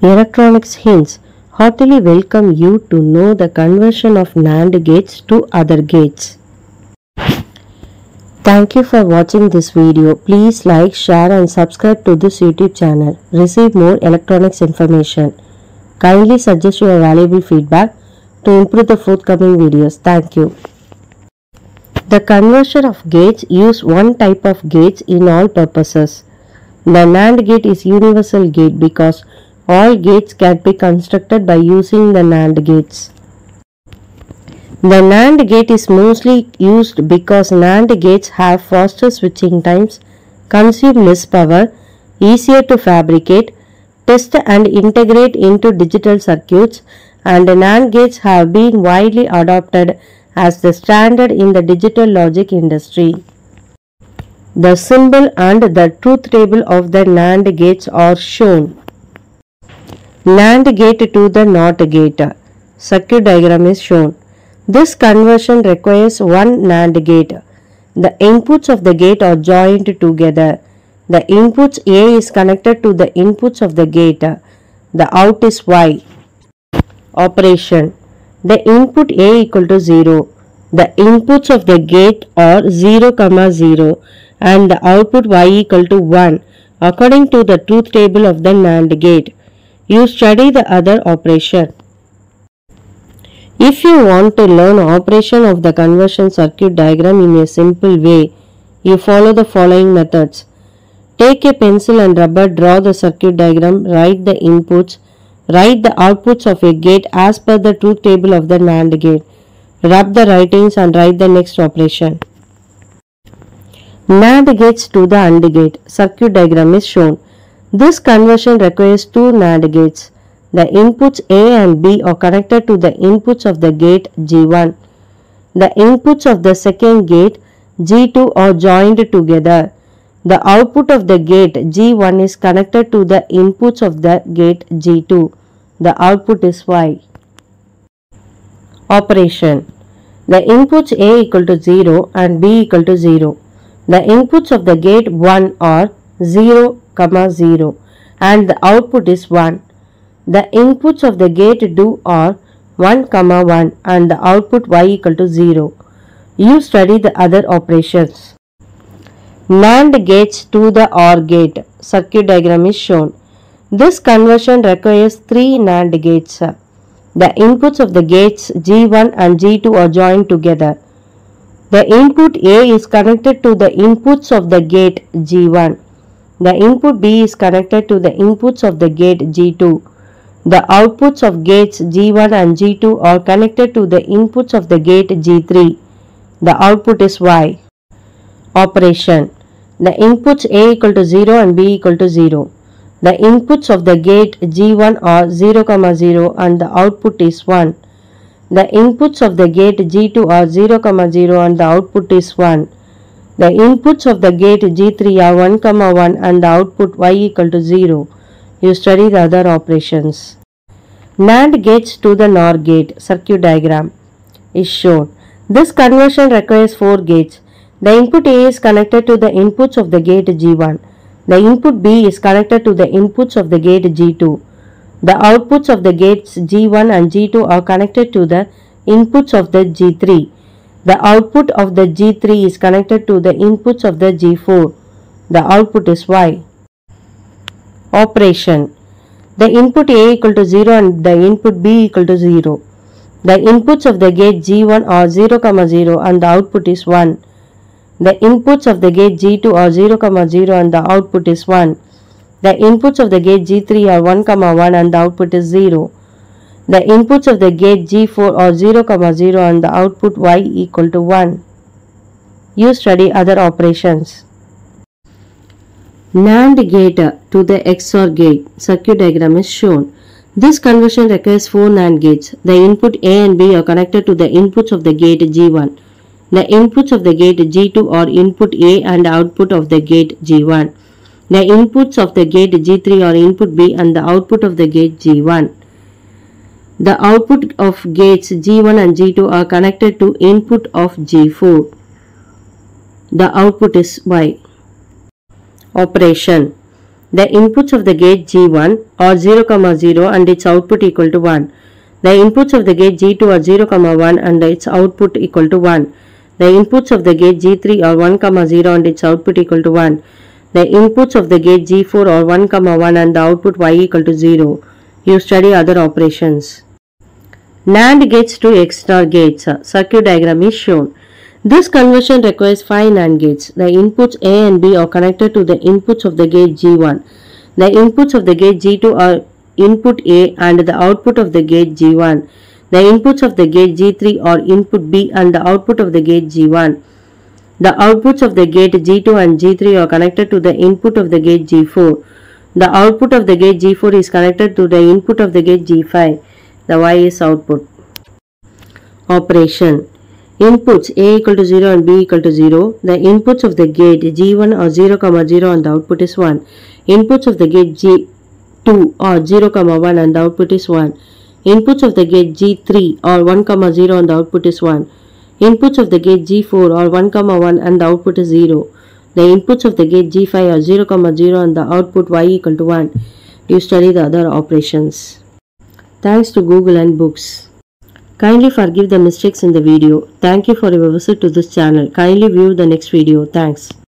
Electronics Hints heartily welcome you to know the conversion of NAND gates to other gates. Thank you for watching this video. Please like, share and subscribe to this YouTube channel. Receive more electronics information. Kindly suggest your valuable feedback to improve the forthcoming videos. Thank you. The conversion of gates use one type of gates in all purposes. The NAND gate is universal gate because all gates can be constructed by using the NAND gates. The NAND gate is mostly used because NAND gates have faster switching times, consume less power, easier to fabricate, test and integrate into digital circuits and NAND gates have been widely adopted as the standard in the digital logic industry. The symbol and the truth table of the NAND gates are shown. NAND gate to the NOT gate. Circuit diagram is shown. This conversion requires one NAND gate. The inputs of the gate are joined together. The inputs A is connected to the inputs of the gate. The out is Y. Operation. The input A equal to 0. The inputs of the gate are 0, comma 0 and the output Y equal to 1 according to the truth table of the NAND gate. You study the other operation. If you want to learn operation of the conversion circuit diagram in a simple way, you follow the following methods. Take a pencil and rubber, draw the circuit diagram, write the inputs, write the outputs of a gate as per the truth table of the NAND gate. Rub the writings and write the next operation. NAND gates to the AND gate. Circuit diagram is shown. This conversion requires two NAND gates. The inputs A and B are connected to the inputs of the gate G1. The inputs of the second gate G2 are joined together. The output of the gate G1 is connected to the inputs of the gate G2. The output is Y. Operation The inputs A equal to 0 and B equal to 0. The inputs of the gate 1 are 0, comma 0 and the output is 1. The inputs of the gate do are 1, comma 1 and the output y equal to 0. You study the other operations. NAND gates to the OR gate. Circuit diagram is shown. This conversion requires three NAND gates. The inputs of the gates G1 and G2 are joined together. The input A is connected to the inputs of the gate G1. The input B is connected to the inputs of the gate G2. The outputs of gates G1 and G2 are connected to the inputs of the gate G3. The output is Y. Operation The inputs A equal to 0 and B equal to 0. The inputs of the gate G1 are 0, 0 and the output is 1. The inputs of the gate G2 are 0, 0 and the output is 1. The inputs of the gate G3 are 1, 1 and the output Y equal to 0. You study the other operations. NAND gates to the NOR gate circuit diagram is shown. This conversion requires 4 gates. The input A is connected to the inputs of the gate G1. The input B is connected to the inputs of the gate G2. The outputs of the gates G1 and G2 are connected to the inputs of the G3. The output of the G3 is connected to the inputs of the G4. The output is Y. Operation The input A equal to 0 and the input B equal to 0. The inputs of the gate G1 are 0, 0 and the output is 1. The inputs of the gate G2 are 0, 0 and the output is 1. The inputs of the gate G3 are 1, 1 and the output is 0. The inputs of the gate G4 are 0, 0 and the output Y equal to 1. You study other operations. NAND gate to the XOR gate circuit diagram is shown. This conversion requires four NAND gates. The input A and B are connected to the inputs of the gate G1. The inputs of the gate G2 are input A and output of the gate G1. The inputs of the gate G3 are input B and the output of the gate G1. The output of gates G1 and G2 are connected to input of G4. The output is Y. Operation The inputs of the gate G1 are 0, comma 0 and its output equal to 1. The inputs of the gate G2 are 0, comma 1 and its output equal to 1. The inputs of the gate G3 are 1, comma 0 and its output equal to 1. The inputs of the gate G4 are 1, comma 1 and the output Y equal to 0. You study other operations. NAND gates to XNOR gates. Uh, circuit diagram is shown. This conversion requires 5 NAND gates. The inputs A and B are connected to the inputs of the gate G1. The inputs of the gate G2 are input A and the output of the gate G1. The inputs of the gate G3 are input B and the output of the gate G1. The outputs of the gate G2 and G3 are connected to the input of the gate G4. The output of the gate G4 is connected to the input of the gate G5. The Y is output. Operation Inputs A equal to 0 and B equal to 0. The inputs of the gate G1 are 0, comma 0 and the output is 1. Inputs of the gate G2 are 0, comma 1 and the output is 1. Inputs of the gate G3 are 1, comma 0 and the output is 1. Inputs of the gate G4 are 1, comma 1 and the output is 0. The inputs of the gate G5 are 0, comma 0 and the output Y equal to 1. You study the other operations. Thanks to Google and books. Kindly forgive the mistakes in the video. Thank you for your visit to this channel. Kindly view the next video. Thanks.